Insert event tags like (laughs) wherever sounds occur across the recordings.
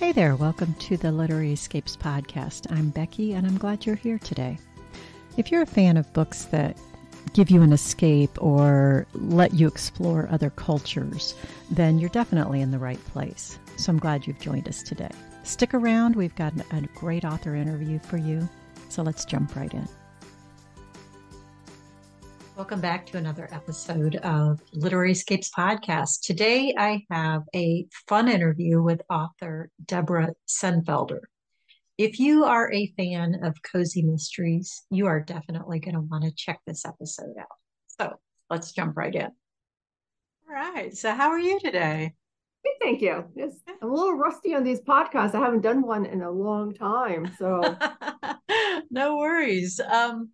Hey there, welcome to the Literary Escapes podcast. I'm Becki and I'm glad you're here today. If you're a fan of books that give you an escape or let you explore other cultures, then you're definitely in the right place. So I'm glad you've joined us today. Stick around, we've got a great author interview for you. So let's jump right in. Welcome back to another episode of Literary Escapes Podcast. Today I have a fun interview with author Debra Sennefelder. If you are a fan of cozy mysteries, you are definitely going to want to check this episode out. So let's jump right in. All right. So, how are you today? Thank you. Yes, I'm a little rusty on these podcasts. I haven't done one in a long time. So, (laughs) no worries. Um,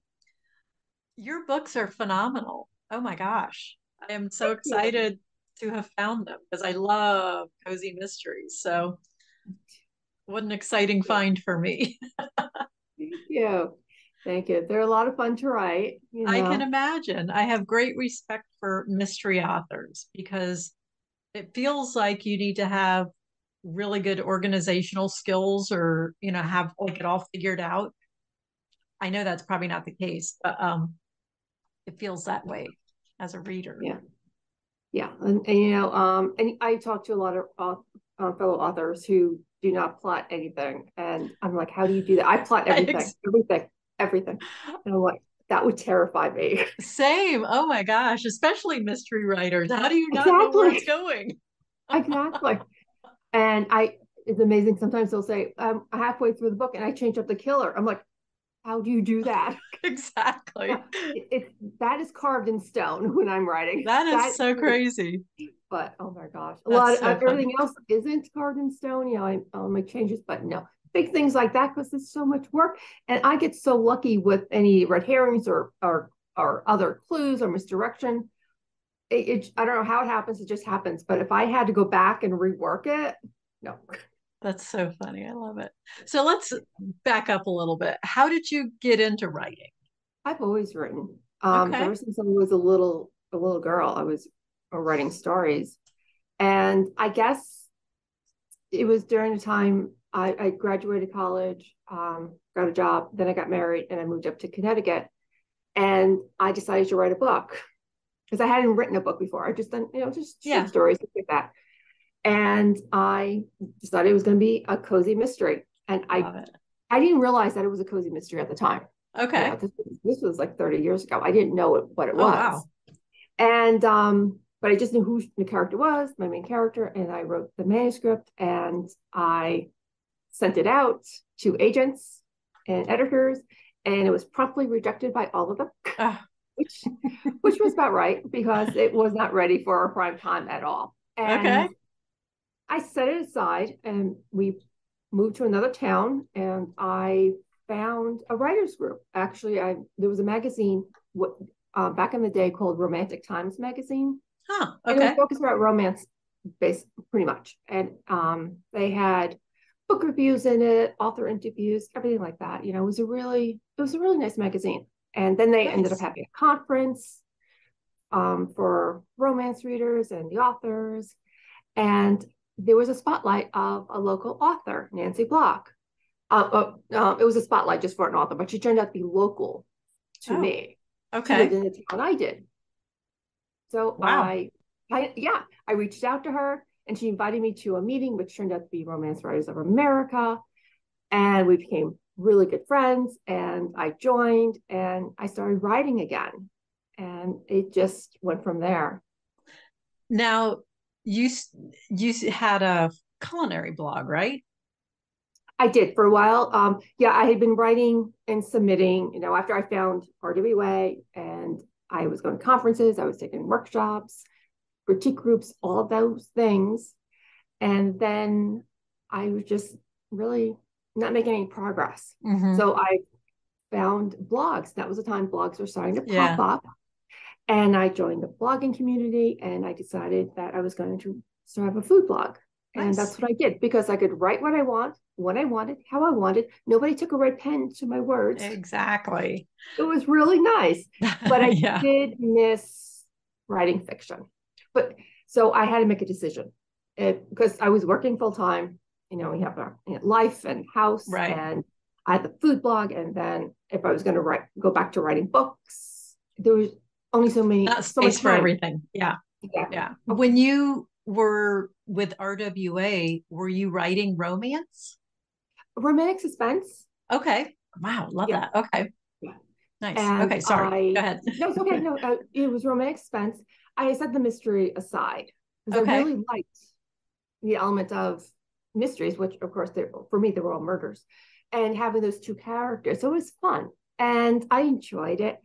your books are phenomenal. Oh my gosh. I am so Thank excited you. to have found them because I love cozy mysteries. So what an exciting find for me. (laughs) Thank you. Thank you. They're a lot of fun to write. You know. I can imagine. I have great respect for mystery authors because it feels like you need to have really good organizational skills or, you know, have like it all figured out. I know that's probably not the case, but um, it feels that way as a reader. Yeah. Yeah. And, and you know, um, and I talk to a lot of uh, fellow authors who do not plot anything. And I'm like, how do you do that? I plot (laughs) everything, everything, everything. And I'm like, that would terrify me. (laughs) Same. Oh my gosh, especially mystery writers. How do you not exactly. know where it's going? (laughs) exactly. And I, it's amazing. Sometimes they'll say, um, halfway through the book and I change up the killer. I'm like, how do you do that? (laughs) exactly. (laughs) It, it, that is carved in stone (laughs) when I'm writing. That is that so crazy. But oh my gosh, a That's lot of so uh, everything else isn't carved in stone. You know, I, I'll make changes, but no big things like that because it's so much work. And I get so lucky with any red herrings or or or other clues or misdirection. It, it, I don't know how it happens. It just happens. But if I had to go back and rework it, no. That's so funny. I love it. So let's back up a little bit. How did you get into writing? I've always written. Um, okay. Ever since I was a little a little girl, I was writing stories, and I guess it was during the time I, I graduated college, um, got a job, then I got married, and I moved up to Connecticut, and I decided to write a book because I hadn't written a book before. I just done you know just yeah. stories like that and I decided it was going to be a cozy mystery. And I, I didn't realize that it was a cozy mystery at the time. Okay, this, this, was like 30 years ago. I didn't know what it oh, was. Wow. And um, but I just knew who the character was, my main character, and I wrote the manuscript and I sent it out to agents and editors, and it was promptly rejected by all of them. Uh. (laughs) Which, which was about right because it was not ready for a prime time at all. And okay I set it aside and we moved to another town and I found a writers group. Actually, I there was a magazine what uh, back in the day called Romantic Times magazine. Huh. Okay. And it was focused about romance, based pretty much. And um, they had book reviews in it, author interviews, everything like that. You know, it was a really it was a really nice magazine. And then they nice. ended up having a conference um, for romance readers and the authors. And there was a spotlight of a local author, Nancy Block. Uh, uh, uh, it was a spotlight just for an author, but she turned out to be local to oh, me. Okay. in the town I did. So wow. I, I, yeah, I reached out to her and she invited me to a meeting, which turned out to be Romance Writers of America. And we became really good friends. And I joined and I started writing again. And it just went from there. Now, you you had a culinary blog, right? I did for a while. Um, yeah, I had been writing and submitting. You know, after I found RWA and I was going to conferences, I was taking workshops, critique groups, all of those things, and then I was just really not making any progress. Mm-hmm. So I found blogs. That was the time blogs were starting to pop yeah. up. And I joined the blogging community and I decided that I was going to start a food blog. Nice. And that's what I did because I could write what I want, when I wanted, how I wanted. Nobody took a red pen to my words. Exactly. It was really nice. But I (laughs) yeah. did miss writing fiction. But so I had to make a decision eh, it, because I was working full time you know, we have a you know, life and house right. and I had the food blog. And then if I was going to write, go back to writing books, there was only so many, Not so space for everything. Yeah. Yeah. Yeah. When you were with RWA, were you writing romance? Romantic suspense. Okay. Wow. Love yeah. that. Okay. Yeah. Nice. And okay. Sorry. I, Go ahead. no, it's okay. No, (laughs) uh, it was romantic suspense. I set the mystery aside because okay. I really liked the element of mysteries, which of course, for me, they were all murders, and having those two characters. So it was fun, and I enjoyed it.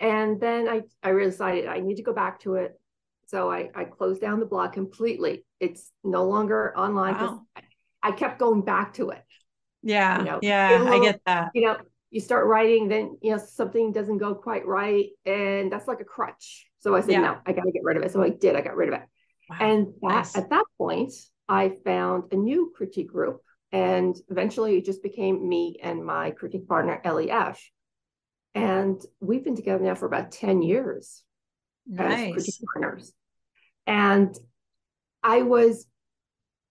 And then I, I decided I need to go back to it. So I, I closed down the blog completely. It's no longer online. Wow. I, I kept going back to it. Yeah. You know, yeah. I get that. You know, you start writing, then you know something doesn't go quite right, and that's like a crutch. So I said, yeah. no, I got to get rid of it. So I did. I got rid of it. Wow. And that, nice. at that point, I found a new critique group, and eventually it just became me and my critique partner Ellie Ash, and we've been together now for about ten years nice. as partners. And I was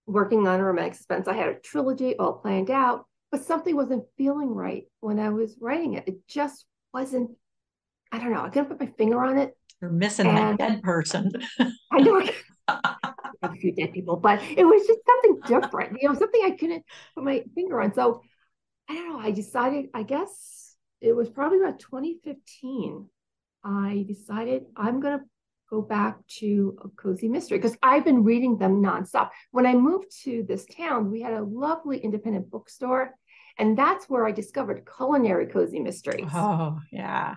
working on a romantic suspense. I had a trilogy all planned out, but something wasn't feeling right when I was writing it. It just wasn't. I don't know. I couldn't put my finger on it. You're missing and, that dead person. (laughs) I know. (laughs) a few dead people, but it was just something different. You know, something I couldn't put my finger on. So I don't know. I decided. I guess it was probably about 2015. I decided I'm going to go back to a cozy mystery because I've been reading them nonstop. When I moved to this town, we had a lovely independent bookstore, and that's where I discovered culinary cozy mysteries. Oh, yeah.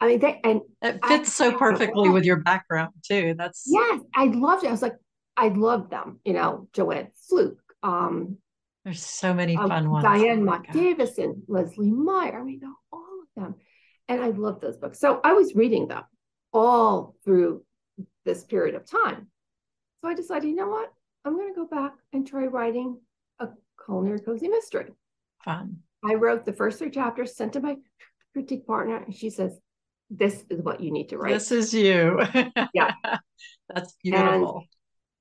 I mean, they, and it fits I, so perfectly with your background too. That's yes, I loved it. I was like, I loved them. You know, Joanne Fluke. Um, There's so many uh, fun ones. Diane oh Mott Davidson, Leslie Meier. I mean, all of them, and I love those books. So I was reading them all through this period of time. So I decided, you know what? I'm going to go back and try writing a culinary cozy mystery. Fun. I wrote the first three chapters, sent to my critique partner, and she says, This is what you need to write. This is you. yeah. (laughs) That's beautiful.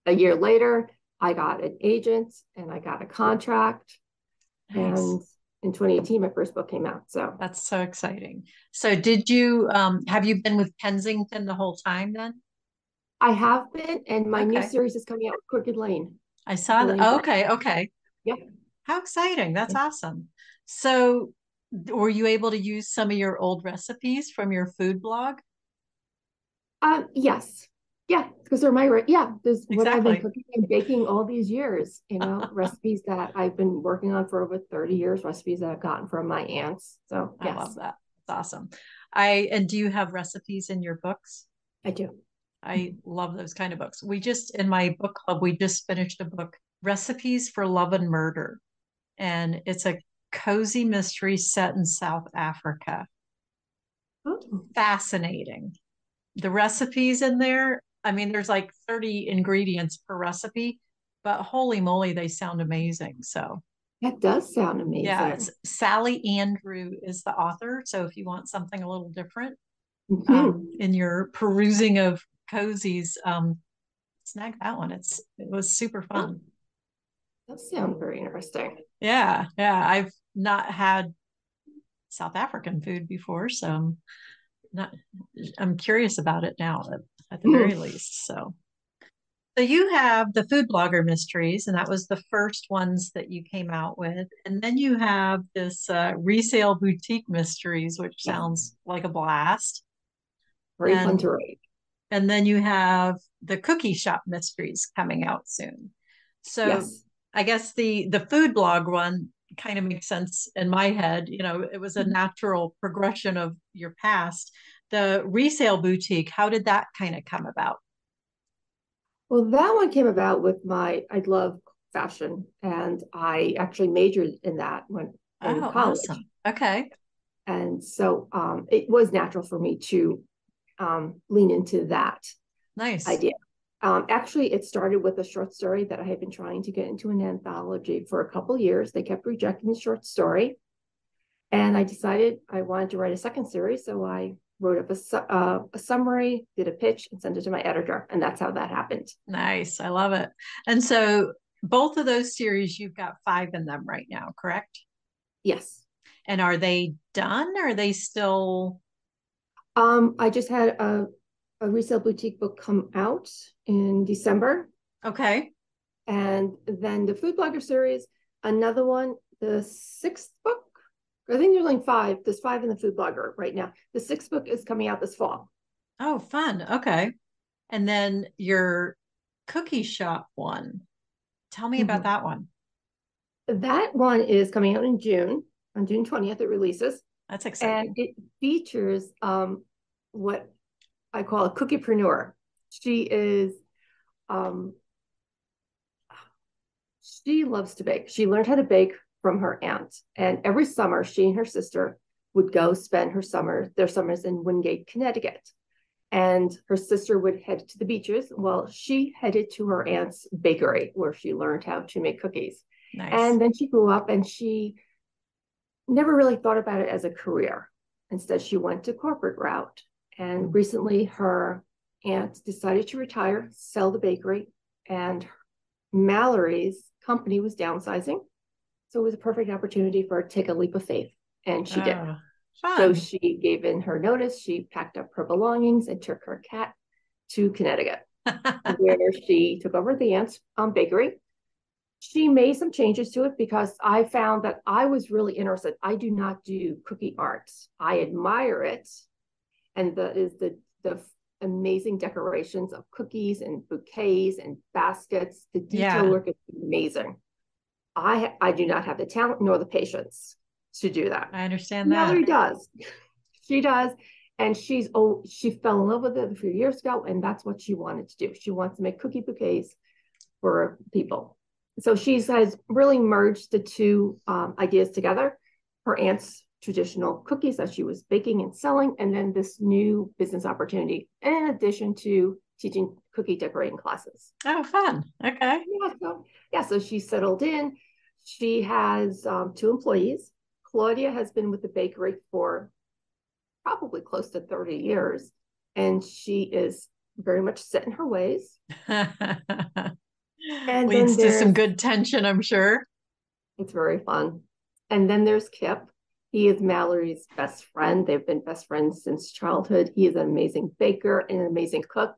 And a year later, I got an agent and I got a contract. Nice. And in 2018 my first book came out so. That's so exciting. So did you um have you been with kensington the whole time then? I have been and my okay. new series is coming out with crooked lane. I saw that. Oh, okay okay. Yeah how exciting. That's yeah. awesome. So were you able to use some of your old recipes from your food blog? Um yes yeah, because they're my right, yeah. This exactly. what I've been cooking and baking all these years. You know, (laughs) recipes that I've been working on for over thirty years. Recipes that I've gotten from my aunts. So yes. I love that. It's awesome. I and do you have recipes in your books? I do. I love those kind of books. We just in my book club we just finished a book, Recipes for Love and Murder, and it's a cozy mystery set in South Africa. Ooh. Fascinating. The recipes in there I mean, there's like 30 ingredients per recipe, but holy moly, they sound amazing. So that does sound amazing. Yeah, Sally Andrew is the author. So if you want something a little different mm-hmm. um, in your perusing of cozies, um, snag that one. It's it was super fun. That sounds very interesting. Yeah, yeah. I've not had South African food before, so I'm not. I'm curious about it now at the very least. So, so you have the food blogger mysteries, and that was the first ones that you came out with, and then you have this uh, resale boutique mysteries, which sounds like a blast. Very and, fun to read. And then you have the cookie shop mysteries coming out soon. So yes. I guess the the food blog one kind of makes sense in my head. You know, it was a mm-hmm. natural progression of your past the resale boutique, how did that kind of come about? Well, that one came about with my, I love fashion and I actually majored in that when in oh, college. Awesome. Okay. And so um, it was natural for me to um, lean into that nice idea. Um, actually, it started with a short story that I had been trying to get into an anthology for a couple years. They kept rejecting the short story. And I decided I wanted to write a second series. So I wrote up a, uh, a summary, did a pitch, and sent it to my editor. And that's how that happened. Nice. I love it. And so both of those series, you've got five in them right now, correct? Yes. And are they done? Or are they still? Um, I just had a, a resale boutique book come out in December. Okay. And then the food blogger series, another one, the sixth book. I think there's like five. There's five in the food blogger right now. The sixth book is coming out this fall. Oh, fun. Okay. And then your cookie shop one. Tell me mm-hmm. about that one. That one is coming out in June. On June 20th, it releases. That's exciting. And it features um, what I call a cookiepreneur. She is, um, she loves to bake. She learned how to bake from her aunt. And every summer, she and her sister would go spend her summer, their summers in Wingate, Connecticut and her sister would head to the beaches. while she headed to her aunt's bakery where she learned how to make cookies. Nice. And then she grew up and she never really thought about it as a career. Instead, she went to corporate route. And recently, her aunt decided to retire, sell the bakery, and Mallory's company was downsizing. So it was a perfect opportunity for her to take a leap of faith. And she did. Ah. Fun. So she gave in her notice. She packed up her belongings and took her cat to Connecticut, (laughs) where she took over the aunt's um, bakery. She made some changes to it because I found that I was really interested. I do not do cookie art. I admire it, and that is the the amazing decorations of cookies and bouquets and baskets. The detail yeah. work is amazing. I I do not have the talent nor the patience to do that. I understand that. Mallory does. (laughs) She does. And she's oh, she fell in love with it a few years ago, and that's what she wanted to do. She wants to make cookie bouquets for people. So she has really merged the two um, ideas together. Her aunt's traditional cookies that she was baking and selling, and then this new business opportunity, and in addition to teaching cookie decorating classes. Oh, fun. Okay. Yeah. So, yeah, so she settled in. She has um, two employees. Claudia has been with the bakery for probably close to 30 years, and she is very much set in her ways. (laughs) and Leads to some good tension, I'm sure. It's very fun. And then there's Kip. He is Mallory's best friend. They've been best friends since childhood. He is an amazing baker and an amazing cook.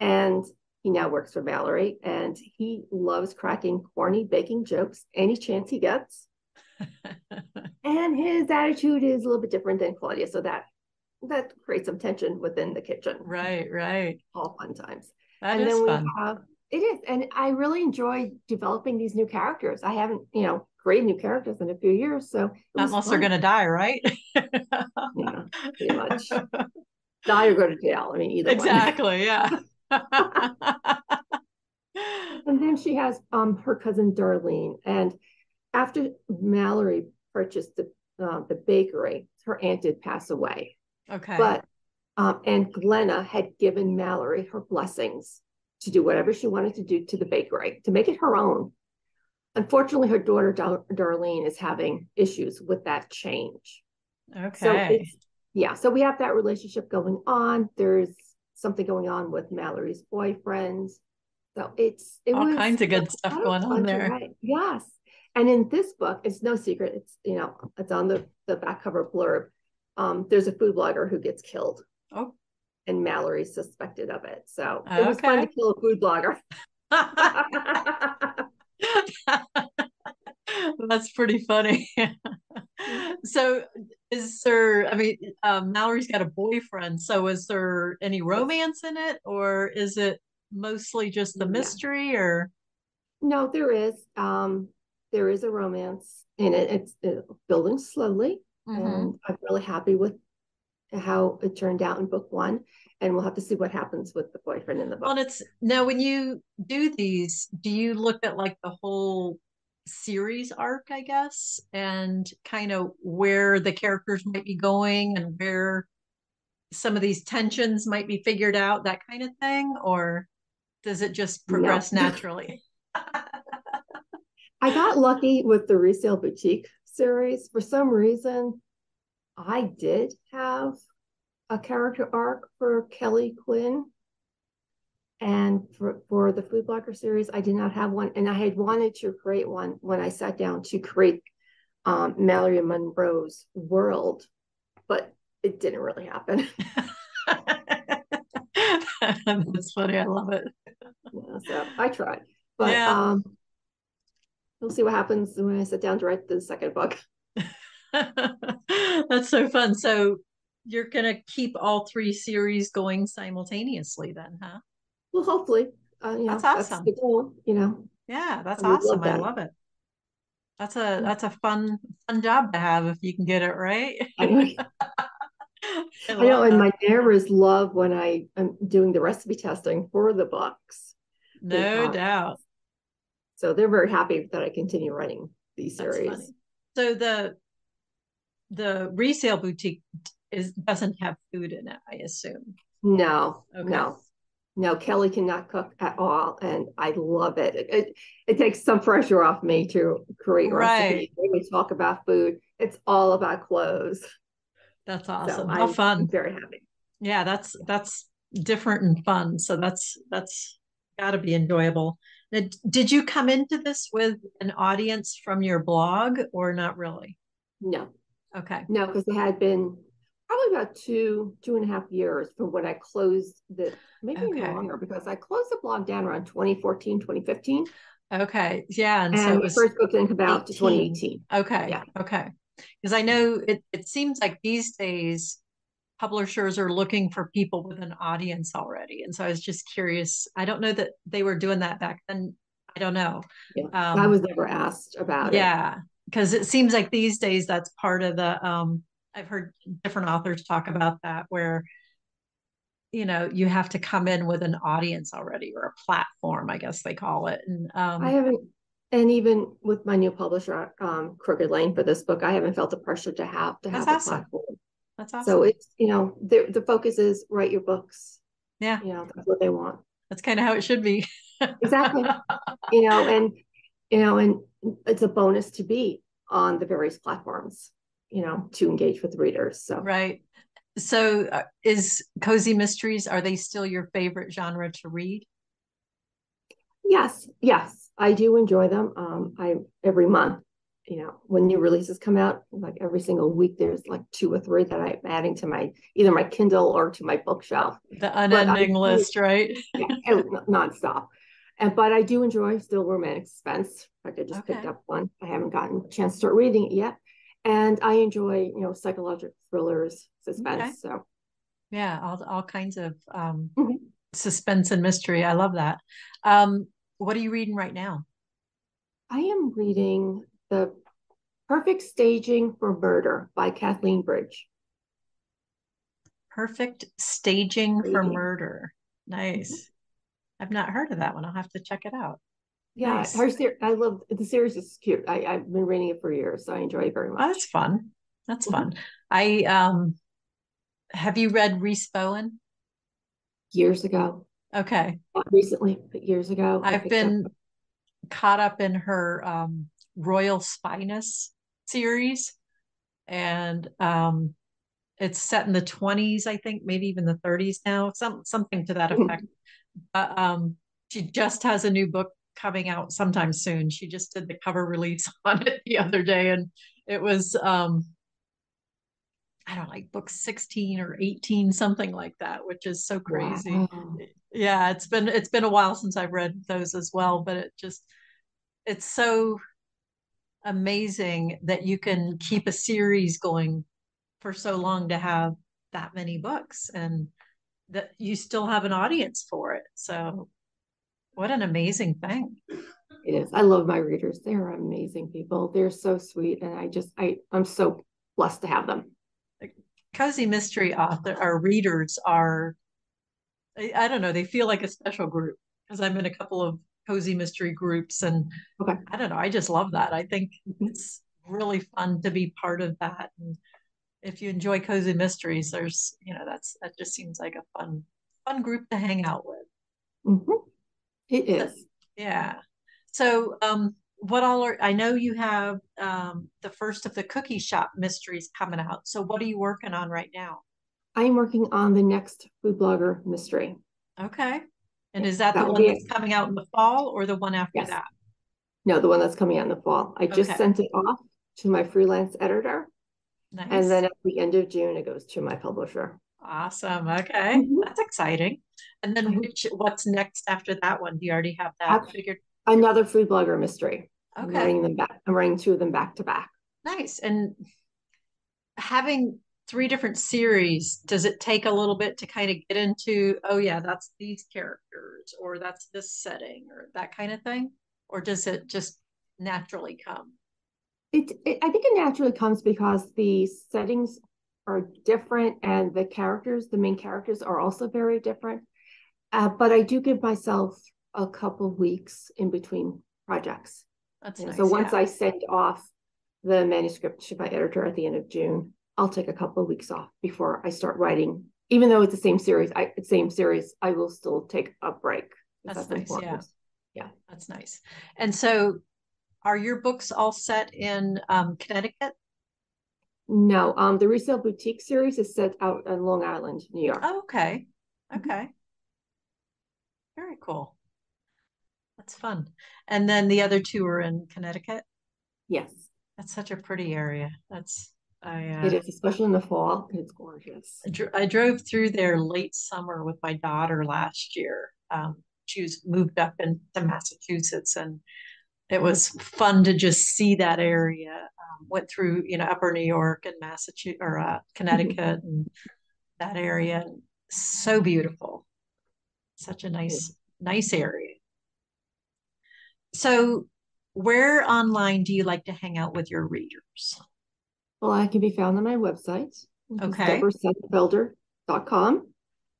And he now works for Mallory and he loves cracking corny baking jokes any chance he gets. (laughs) and his attitude is a little bit different than Claudia, so that that creates some tension within the kitchen. Right, right. All fun times. That and is then fun. Have, it is, and I really enjoy developing these new characters. I haven't, you know, created new characters in a few years, so unless they're going to die, right? yeah, pretty (laughs) much. die or go to jail. I mean, either exactly, yeah. (laughs) (laughs) and then she has um her cousin Darlene, and after Mallory purchased the uh, the bakery, her aunt did pass away. Okay. But um, and Glenna had given Mallory her blessings to do whatever she wanted to do to the bakery to make it her own. Unfortunately, her daughter Dar- Darlene is having issues with that change. Okay. So it's, yeah, so we have that relationship going on. There's something going on with Mallory's boyfriend. So it's it was all kinds of good stuff going on there. Right. Yes. And in this book, it's no secret. It's you know, it's on the the back cover blurb. Um, there's a food blogger who gets killed. Oh. And Mallory's suspected of it. So it okay. was fun to kill a food blogger. (laughs) (laughs) (laughs) That's pretty funny. (laughs) so is there I mean um, Mallory's got a boyfriend, so is there any romance in it or is it mostly just the mystery yeah. or no there is um there is a romance in it. It's building slowly, mm-hmm. and I'm really happy with how it turned out in book one. And we'll have to see what happens with the boyfriend in the book. Well, it's now when you do these, do you look at like the whole series arc, I guess, and kind of where the characters might be going and where some of these tensions might be figured out, that kind of thing, or does it just progress no. (laughs) naturally? I got lucky with the resale boutique series. For some reason, I did have a character arc for Kelly Quinn. And for, for the food blogger series, I did not have one. And I had wanted to create one when I sat down to create um, Mallory Monroe's world, but it didn't really happen. (laughs) (laughs) That's funny. I love it. Yeah, so I tried, but yeah. um, we'll see what happens when I sit down to write the second book. (laughs) That's so fun. So you're going to keep all three series going simultaneously, then, huh? Well, hopefully. Uh, you that's know, awesome. That's goal, you know. Yeah, that's I awesome. Love I love it. That's a that's a fun fun job to have if you can get it right. I know. (laughs) I, know, and my neighbors love when I am doing the recipe testing for the books. No doubt. So they're very happy that I continue writing these series. So the the resale boutique is doesn't have food in it, I assume. No, okay. no, no. Kelly cannot cook at all, and I love it. It, it, it takes some pressure off me to create right. recipes. When we talk about food, it's all about clothes. That's awesome. So How I'm fun! Very happy. Yeah, that's that's different and fun. So that's that's got to be enjoyable. Now, did you come into this with an audience from your blog or not really? No. Okay. No, because it had been probably about two, two and a half years from when I closed the, maybe okay. longer, because I closed the blog down around 2014, 2015. Okay. Yeah. And, and so the first book didn't come out to 2018. Okay. Yeah. Okay. Because I know it, it seems like these days publishers are looking for people with an audience already. And so I was just curious. I don't know that they were doing that back then. I don't know. Yeah, um, I was never asked about yeah, it. Yeah. Because it seems like these days that's part of the um, I've heard different authors talk about that where you know you have to come in with an audience already or a platform i guess they call it. And um, i haven't and even with my new publisher um, crooked lane for this book i haven't felt the pressure to have to have awesome. a platform. That's awesome. so it's you know the, the focus is write your books. Yeah. You know that's what they want. That's kind of how it should be. Exactly. You know and you know and it's a bonus to be on the various platforms you know to engage with readers so. Right. So uh, is cozy mysteries are they still your favorite genre to read? Yes yes i do enjoy them um i every month you know when new releases come out like every single week there's like two or three that i'm adding to my either my kindle or to my bookshelf. The unending I, list right? Yeah, nonstop. And but i do enjoy still romantic suspense fact i just okay. picked up one i haven't gotten a chance to start reading it yet and I enjoy you know psychological thrillers, suspense. Okay. So yeah, all all kinds of um, mm-hmm. suspense and mystery. I love that. Um, what are you reading right now? I am reading the Perfect Staging for Murder by Kathleen Bridge. Perfect Staging, Staging. for Murder. Nice. Mm-hmm. I've not heard of that one. I'll have to check it out. Yeah, nice. her ser- I love the series is cute. I, I've been reading it for years, so I enjoy it very much. Oh, that's fun. That's mm-hmm. fun. I um have you read Rhys Bowen? Years ago. Okay. Not recently, but years ago. I've been up. caught up in her um Royal Spyness series. And um it's set in the 20s, I think, maybe even the 30s now, some something to that mm-hmm. effect. Mm-hmm. um she just has a new book coming out sometime soon. She just did the cover release (laughs) on it the other day, and it was um I don't know, like book 16 or 18, something like that, which is so crazy. Wow. Yeah, it's been it's been a while since I've read those as well, but it just it's so amazing that you can keep a series going for so long to have that many books and that you still have an audience for it. So what an amazing thing. It is. I love my readers. They're amazing people. They're so sweet. And I just, I, I'm so blessed to have them. Cozy mystery author our readers are, I, I don't know, they feel like a special group because I'm in a couple of cozy mystery groups and okay. I don't know, I just love that. I think mm-hmm. it's really fun to be part of that. And if you enjoy cozy mysteries, there's, you know, that's, that just seems like a fun, fun group to hang out with. Mm-hmm. It is. Yeah. So, um, what all are I know you have um, the first of the cookie shop mysteries coming out. So, what are you working on right now? I'm working on the next food blogger mystery. Okay. And is that, that the one that's it. coming out in the fall or the one after yes. that? No, the one that's coming out in the fall. I just okay. sent it off to my freelance editor. Nice. And then at the end of June, it goes to my publisher. Awesome. Okay. Mm-hmm. That's exciting. And then mm-hmm. which what's next after that one? Do you already have that I've, figured? Another food blogger mystery. Okay. I'm writing them back. I'm writing two of them back to back. Nice. And having three different series, does it take a little bit to kind of get into, oh yeah, that's these characters or that's this setting or that kind of thing? Or does it just naturally come? It, it I think it naturally comes because the settings are different and the characters, the main characters are also very different. Uh, but I do give myself a couple weeks in between projects. That's nice, so once yeah. I send off the manuscript to my editor at the end of June, I'll take a couple of weeks off before I start writing. Even though it's the same series, I same series, I will still take a break. That's, that's nice. Important. Yeah. Yeah. That's nice. And so are your books all set in um, Connecticut? No, um, the resale boutique series is set out in Long Island, New York. Oh, okay. Mm-hmm. Okay. Very cool. That's fun. And then the other two are in Connecticut? Yes. That's such a pretty area. That's I uh, it is, especially in the fall. It's gorgeous. I, dro- I, drove through there late summer with my daughter last year. Um, she was moved up into Massachusetts, and it was fun to just see that area. Um, went through, you know, Upper New York and Massachusetts or uh, Connecticut and that area. So beautiful. Such a nice, nice area. So, where online do you like to hang out with your readers? Well, I can be found on my website, okay. debrasennefelder.com.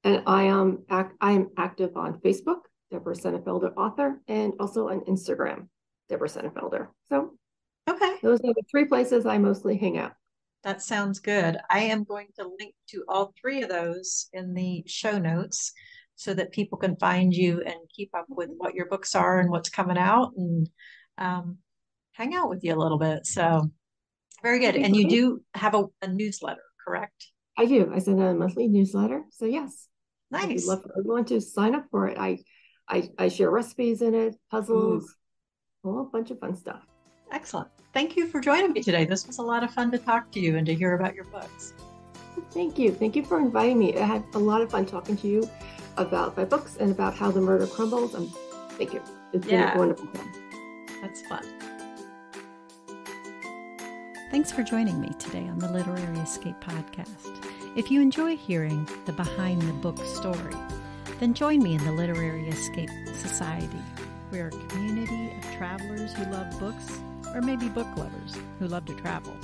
And I am act, I am active on Facebook, Debra Sennefelder author, and also on Instagram, Debra Sennefelder. So okay. Those are the three places I mostly hang out. That sounds good. I am going to link to all three of those in the show notes so that people can find you and keep up with what your books are and what's coming out and um, hang out with you a little bit. So very good. And you do have a, a newsletter, correct? I do. I send out a monthly newsletter. So yes. Nice. I'd love for everyone to sign up for it. I I, I share recipes in it, puzzles, Ooh. A whole bunch of fun stuff. Excellent. Thank you for joining me today. This was a lot of fun to talk to you and to hear about your books. Thank you. Thank you for inviting me. I had a lot of fun talking to you about my books and about how the murder crumbles. And thank you. It's yeah. been a wonderful fun. That's fun. Thanks for joining me today on the Literary Escape podcast. If you enjoy hearing the behind the book story, then join me in the Literary Escape Society. We're a community of travelers who love books, or maybe book lovers who love to travel.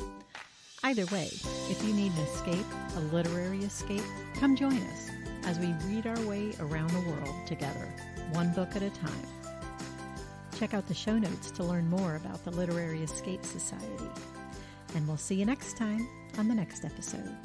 Either way, if you need an escape, a literary escape, come join us as we read our way around the world together, one book at a time. Check out the show notes to learn more about the Literary Escape Society. And we'll see you next time on the next episode.